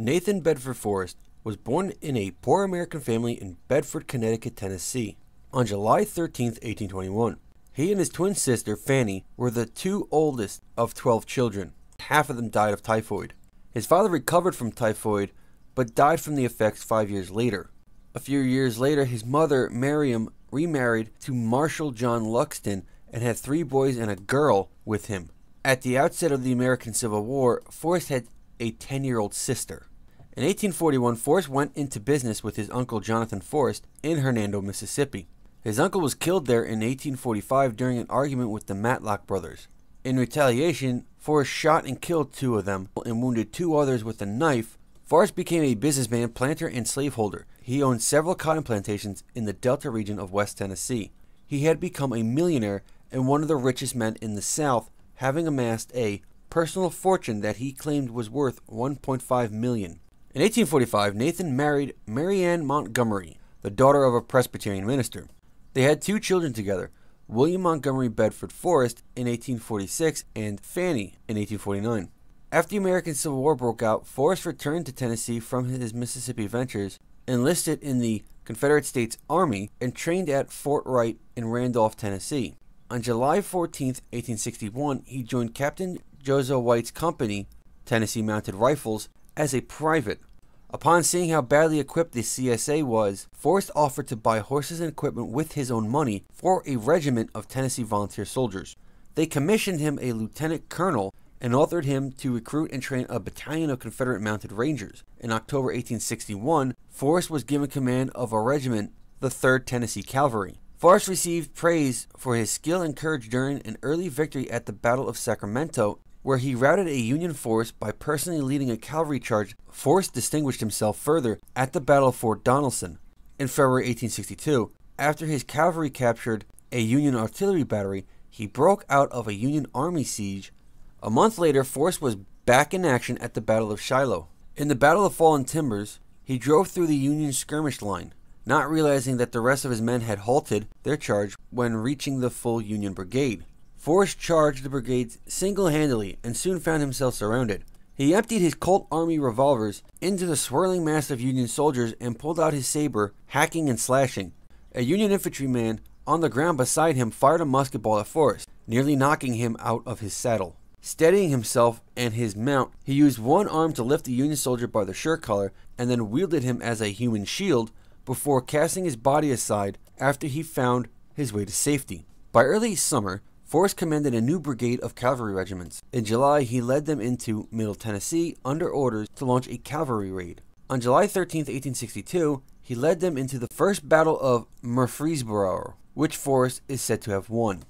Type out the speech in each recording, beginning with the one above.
Nathan Bedford Forrest was born in a poor American family in Bedford, Connecticut, Tennessee, on July 13, 1821. He and his twin sister, Fanny, were the two oldest of 12 children. Half of them died of typhoid. His father recovered from typhoid, but died from the effects five years later. A few years later, his mother, Miriam, remarried to Marshall John Luxton and had three boys and a girl with him. At the outset of the American Civil War, Forrest had a 10 year old sister. In 1841, Forrest went into business with his uncle Jonathan Forrest in Hernando, Mississippi. His uncle was killed there in 1845 during an argument with the Matlock brothers. In retaliation, Forrest shot and killed two of them and wounded two others with a knife. Forrest became a businessman, planter, and slaveholder. He owned several cotton plantations in the Delta region of West Tennessee. He had become a millionaire and one of the richest men in the South, having amassed a personal fortune that he claimed was worth 1.5 million. In 1845, Nathan married Marianne Montgomery, the daughter of a Presbyterian minister. They had two children together, William Montgomery Bedford Forrest in 1846 and Fanny in 1849. After the American Civil War broke out, Forrest returned to Tennessee from his Mississippi ventures, enlisted in the Confederate States Army, and trained at Fort Wright in Randolph, Tennessee. On July 14, 1861, he joined Captain Josiah White's company, Tennessee Mounted Rifles, as a private. Upon seeing how badly equipped the CSA was, Forrest offered to buy horses and equipment with his own money for a regiment of Tennessee volunteer soldiers. They commissioned him a lieutenant colonel and authored him to recruit and train a battalion of Confederate mounted rangers. In October 1861, Forrest was given command of a regiment, the 3rd Tennessee Cavalry. Forrest received praise for his skill and courage during an early victory at the Battle of Sacramento where he routed a Union force by personally leading a cavalry charge. Forrest distinguished himself further at the Battle of Fort Donelson in February 1862. After his cavalry captured a Union artillery battery, he broke out of a Union army siege. A month later, Forrest was back in action at the Battle of Shiloh. In the Battle of Fallen Timbers, he drove through the Union skirmish line, not realizing that the rest of his men had halted their charge when reaching the full Union brigade. Forrest charged the brigades single handedly and soon found himself surrounded. He emptied his Colt Army revolvers into the swirling mass of Union soldiers and pulled out his saber, hacking and slashing. A Union infantryman on the ground beside him fired a musket ball at Forrest, nearly knocking him out of his saddle. Steadying himself and his mount, he used one arm to lift the Union soldier by the shirt collar and then wielded him as a human shield before casting his body aside after he found his way to safety. By early summer, Forrest commanded a new brigade of cavalry regiments. In July, he led them into Middle Tennessee under orders to launch a cavalry raid. On July 13, 1862, he led them into the first battle of Murfreesboro, which Forrest is said to have won.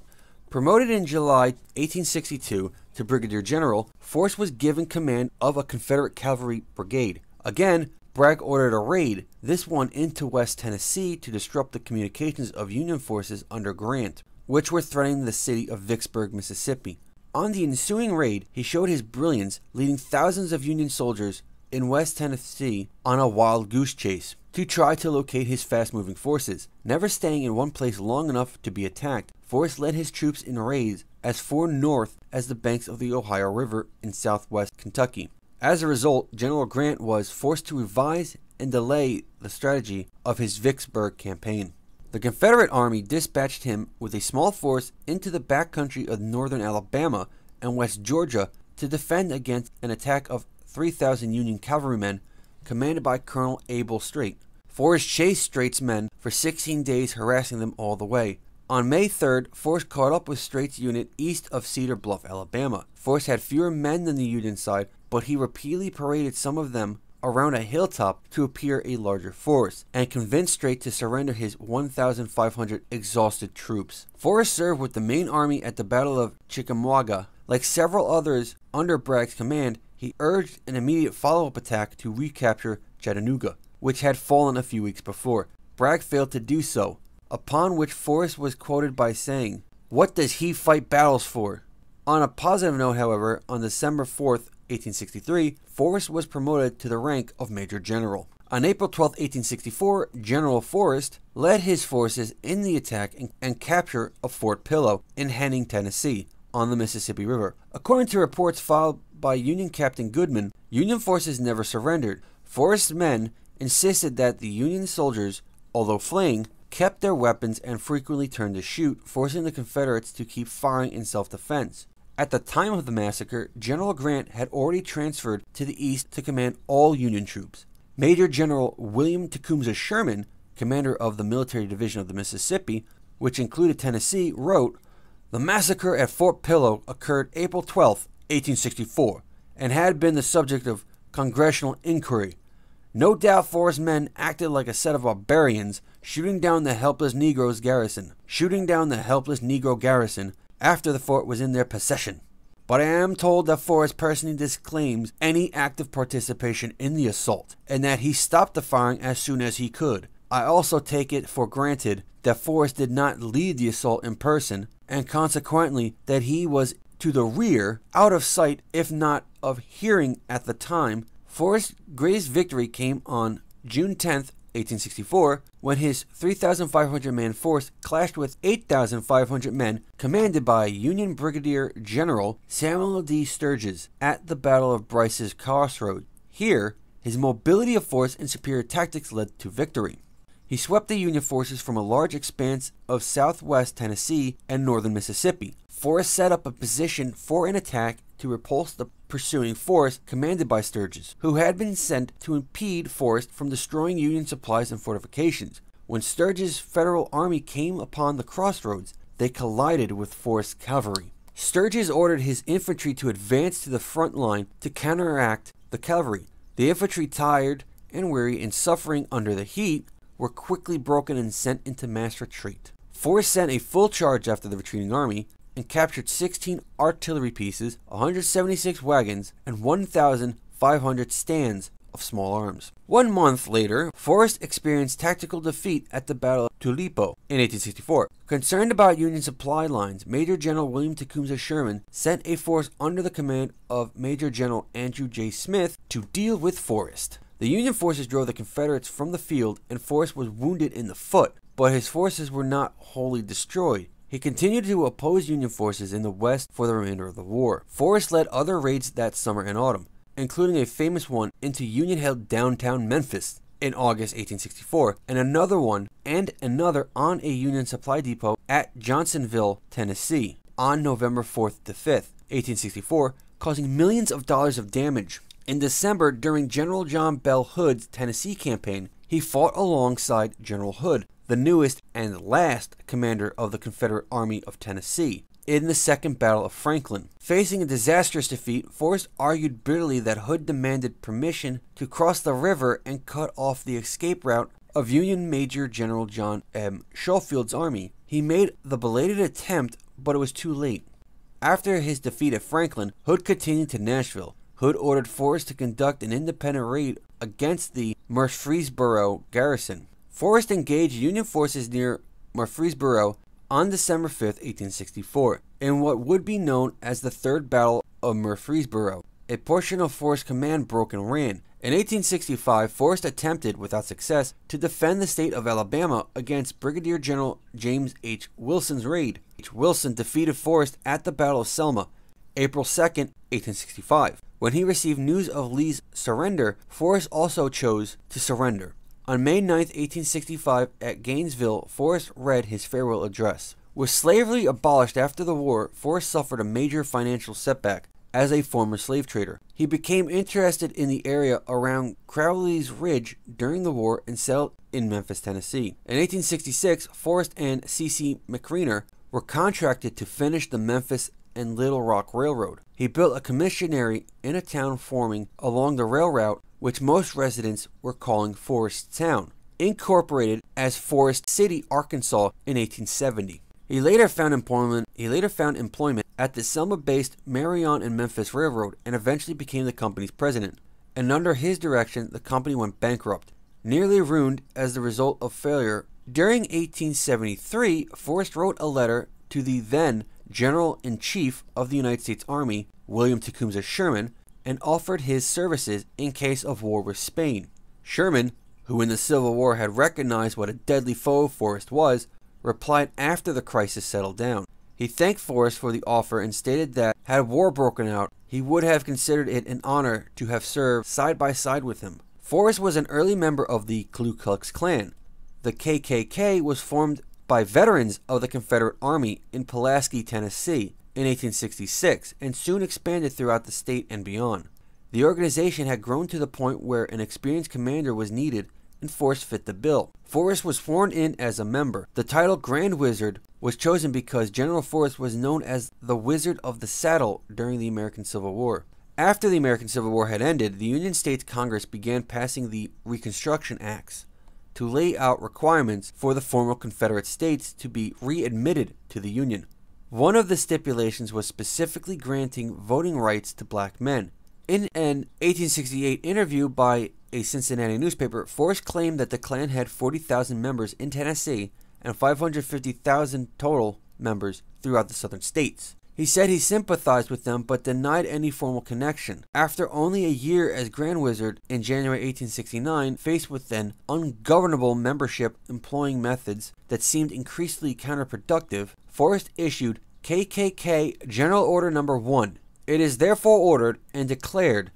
Promoted in July 1862 to brigadier general, Forrest was given command of a Confederate cavalry brigade. Again, Bragg ordered a raid, this one into West Tennessee to disrupt the communications of Union forces under Grant which were threatening the city of Vicksburg, Mississippi. On the ensuing raid, he showed his brilliance, leading thousands of Union soldiers in West Tennessee on a wild goose chase to try to locate his fast moving forces. Never staying in one place long enough to be attacked, Forrest led his troops in raids as far north as the banks of the Ohio River in southwest Kentucky. As a result, General Grant was forced to revise and delay the strategy of his Vicksburg campaign. The Confederate Army dispatched him with a small force into the back country of northern Alabama and West Georgia to defend against an attack of 3,000 Union cavalrymen commanded by Colonel Abel Streight. Forrest chased Streight's men for 16 days, harassing them all the way. On May 3rd, Forrest caught up with Streight's unit east of Cedar Bluff, Alabama. Forrest had fewer men than the Union side, but he repeatedly paraded some of them around a hilltop to appear a larger force, and convinced Streight to surrender his 1,500 exhausted troops. Forrest served with the main army at the Battle of Chickamauga. Like several others under Bragg's command, he urged an immediate follow-up attack to recapture Chattanooga, which had fallen a few weeks before. Bragg failed to do so, upon which Forrest was quoted by saying, What does he fight battles for? On a positive note, however, on December 4th, 1863, Forrest was promoted to the rank of Major General. On April 12, 1864, General Forrest led his forces in the attack and, capture of Fort Pillow in Henning, Tennessee, on the Mississippi River. According to reports filed by Union Captain Goodman, Union forces never surrendered. Forrest's men insisted that the Union soldiers, although fleeing, kept their weapons and frequently turned to shoot, forcing the Confederates to keep firing in self defense. At the time of the massacre, General Grant had already transferred to the east to command all Union troops. Major General William Tecumseh Sherman, commander of the Military Division of the Mississippi, which included Tennessee, wrote, The massacre at Fort Pillow occurred April 12, 1864, and had been the subject of congressional inquiry. No doubt Forrest's men acted like a set of barbarians, shooting down the helpless Negroes garrison, shooting down the helpless Negro garrison after the fort was in their possession. But I am told that Forrest personally disclaims any active participation in the assault, and that he stopped the firing as soon as he could. I also take it for granted that Forrest did not lead the assault in person, and consequently that he was to the rear, out of sight if not of hearing at the time. Forrest's greatest victory came on June 10th, 1864, when his 3,500 man force clashed with 8,500 men commanded by Union Brigadier General Samuel D. Sturgis at the Battle of Brice's Crossroads. Here, his mobility of force and superior tactics led to victory. He swept the Union forces from a large expanse of southwest Tennessee and northern Mississippi. Forrest set up a position for an attack to repulse the pursuing force commanded by Sturgis, who had been sent to impede Forrest from destroying Union supplies and fortifications. When Sturgis' Federal army came upon the crossroads, they collided with Forrest's cavalry. Sturgis ordered his infantry to advance to the front line to counteract the cavalry. The infantry, tired and weary and suffering under the heat, were quickly broken and sent into mass retreat. Forrest sent a full charge after the retreating army, and captured 16 artillery pieces, 176 wagons, and 1,500 stands of small arms. One month later, Forrest experienced tactical defeat at the Battle of Tupelo in 1864. Concerned about Union supply lines, Major General William Tecumseh Sherman sent a force under the command of Major General Andrew J. Smith to deal with Forrest. The Union forces drove the Confederates from the field, and Forrest was wounded in the foot, but his forces were not wholly destroyed. He continued to oppose Union forces in the West for the remainder of the war. Forrest led other raids that summer and autumn, including a famous one into Union held downtown Memphis in August 1864, and another one and another on a Union supply depot at Johnsonville, Tennessee, on November 4th to 5th, 1864, causing millions of dollars of damage. In December, during General John Bell Hood's Tennessee campaign, he fought alongside General Hood, the newest and last commander of the Confederate Army of Tennessee, in the Second Battle of Franklin. Facing a disastrous defeat, Forrest argued bitterly that Hood demanded permission to cross the river and cut off the escape route of Union Major General John M. Schofield's army. He made the belated attempt, but it was too late. After his defeat at Franklin, Hood continued to Nashville. Hood ordered Forrest to conduct an independent raid against the Murfreesboro garrison. Forrest engaged Union forces near Murfreesboro on December 5, 1864, in what would be known as the Third Battle of Murfreesboro. A portion of Forrest's command broke and ran. In 1865, Forrest attempted, without success, to defend the state of Alabama against Brigadier General James H. Wilson's raid. H. Wilson defeated Forrest at the Battle of Selma, April 2, 1865. When he received news of Lee's surrender, Forrest also chose to surrender. On May 9, 1865, at Gainesville, Forrest read his farewell address. With slavery abolished after the war, Forrest suffered a major financial setback as a former slave trader. He became interested in the area around Crowley's Ridge during the war and settled in Memphis, Tennessee. In 1866, Forrest and C.C. McCreanor were contracted to finish the Memphis and Little Rock Railroad. He built a commissary in a town forming along the rail route which most residents were calling Forrest Town, incorporated as Forrest City, Arkansas in 1870. He later found employment he later found employment at the Selma-based Marion and Memphis Railroad and eventually became the company's president. And under his direction, the company went bankrupt, nearly ruined as the result of failure. During 1873, Forrest wrote a letter to the then General in Chief of the United States Army, William Tecumseh Sherman, and offered his services in case of war with Spain. Sherman, who in the Civil War had recognized what a deadly foe Forrest was, replied after the crisis settled down. He thanked Forrest for the offer and stated that, had war broken out, he would have considered it an honor to have served side by side with him. Forrest was an early member of the Ku Klux Klan. The KKK was formed by veterans of the Confederate Army in Pulaski, Tennessee in 1866 and soon expanded throughout the state and beyond. The organization had grown to the point where an experienced commander was needed and Forrest fit the bill. Forrest was sworn in as a member. The title Grand Wizard was chosen because General Forrest was known as the Wizard of the Saddle during the American Civil War. After the American Civil War had ended, the Union States Congress began passing the Reconstruction Acts to lay out requirements for the former Confederate states to be readmitted to the Union. One of the stipulations was specifically granting voting rights to black men. In an 1868 interview by a Cincinnati newspaper, Forrest claimed that the Klan had 40,000 members in Tennessee and 550,000 total members throughout the southern states. He said he sympathized with them but denied any formal connection. After only a year as Grand Wizard in January 1869, faced with an ungovernable membership employing methods that seemed increasingly counterproductive, Forrest issued KKK General Order Number 1. It is therefore ordered and declared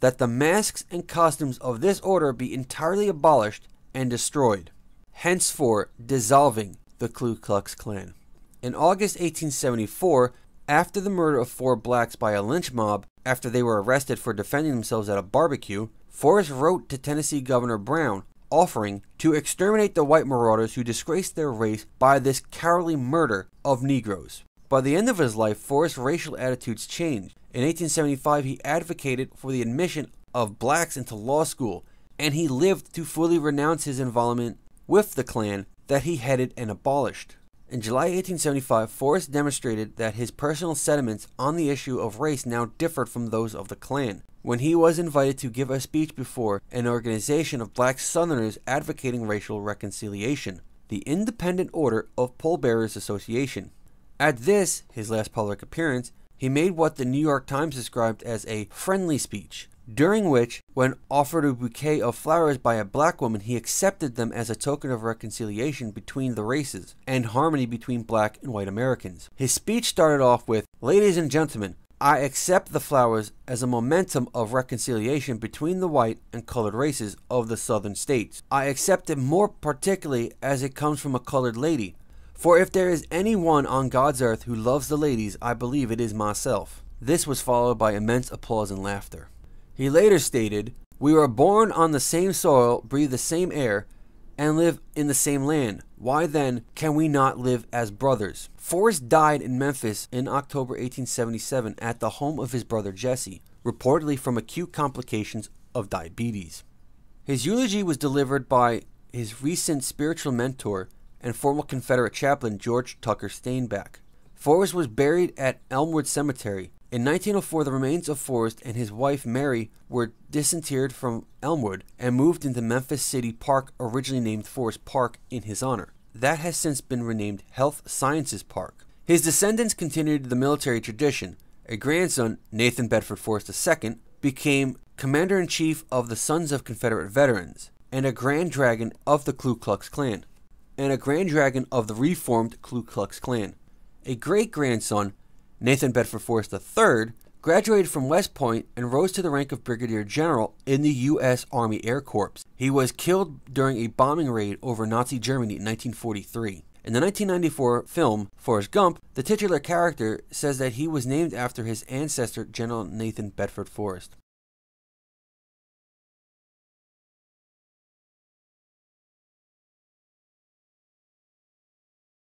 that the masks and costumes of this order be entirely abolished and destroyed, henceforth dissolving the Ku Klux Klan. In August 1874, after the murder of four blacks by a lynch mob after they were arrested for defending themselves at a barbecue, Forrest wrote to Tennessee Governor Brown offering to exterminate the white marauders who disgraced their race by this cowardly murder of Negroes. By the end of his life, Forrest's racial attitudes changed. In 1875, he advocated for the admission of blacks into law school, and he lived to fully renounce his involvement with the Klan that he headed and abolished. In July 1875, Forrest demonstrated that his personal sentiments on the issue of race now differed from those of the Klan when he was invited to give a speech before an organization of black Southerners advocating racial reconciliation, the Independent Order of Pole-Bearers Association. At this, his last public appearance, he made what the New York Times described as a friendly speech, during which, when offered a bouquet of flowers by a black woman, he accepted them as a token of reconciliation between the races and harmony between black and white Americans. His speech started off with, Ladies and gentlemen, I accept the flowers as a momentum of reconciliation between the white and colored races of the southern states. I accept it more particularly as it comes from a colored lady. For if there is any one on God's earth who loves the ladies, I believe it is myself. This was followed by immense applause and laughter. He later stated, We were born on the same soil, breathe the same air, and live in the same land. Why then can we not live as brothers? Forrest died in Memphis in October 1877 at the home of his brother Jesse, reportedly from acute complications of diabetes. His eulogy was delivered by his recent spiritual mentor and former Confederate chaplain George Tucker Stainback. Forrest was buried at Elmwood Cemetery, in 1904, the remains of Forrest and his wife Mary were disinterred from Elmwood and moved into Memphis City Park, originally named Forrest Park in his honor. That has since been renamed Health Sciences Park. His descendants continued the military tradition. A grandson, Nathan Bedford Forrest II, became Commander in Chief of the Sons of Confederate Veterans and a Grand Dragon of the Ku Klux Klan, and a Grand Dragon of the reformed Ku Klux Klan. A great grandson, Nathan Bedford Forrest III graduated from West Point and rose to the rank of Brigadier General in the U.S. Army Air Corps. He was killed during a bombing raid over Nazi Germany in 1943. In the 1994 film Forrest Gump, the titular character says that he was named after his ancestor, General Nathan Bedford Forrest.